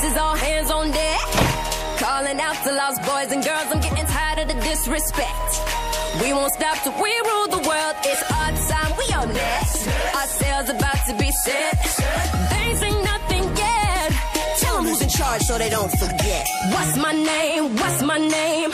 This is all hands on deck. Calling out to lost boys and girls, I'm getting tired of the disrespect. We won't stop till we rule the world. It's our time, we are next. Our sails about to be set. Things ain't nothing yet. Tell them who's in charge so they don't forget. What's my name? What's my name?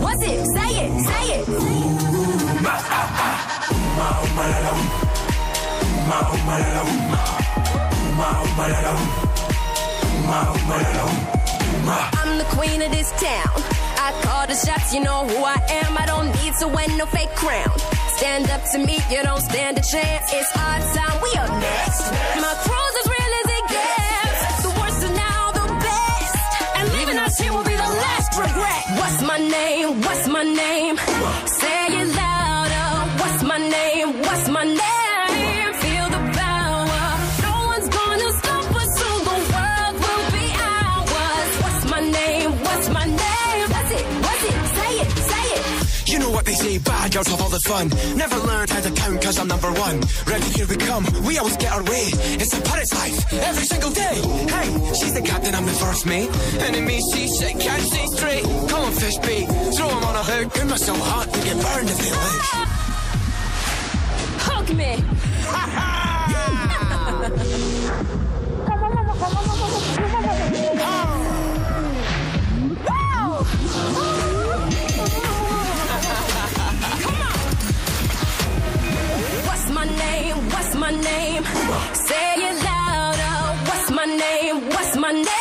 What's it? Say it, say it. I'm the queen of this town. I call the shots, you know who I am. I don't need to wear no fake crown. Stand up to me, you don't stand a chance. It's our time, we are next. My crew's What's my name? Say it louder. What's my name? What's my name? What they say, bad girls have all the fun. Never learned how to count cause I'm number one. Ready, here we come, we always get our way. It's a pirate's life, every single day. Hey, she's the captain, I'm the first mate. Enemy seasick, can't see straight. Come on, fish bait, throw him on a hook. It myself so hot to get burned if they wish. Hook me. name? What's my name? Say it louder. What's my name? What's my name?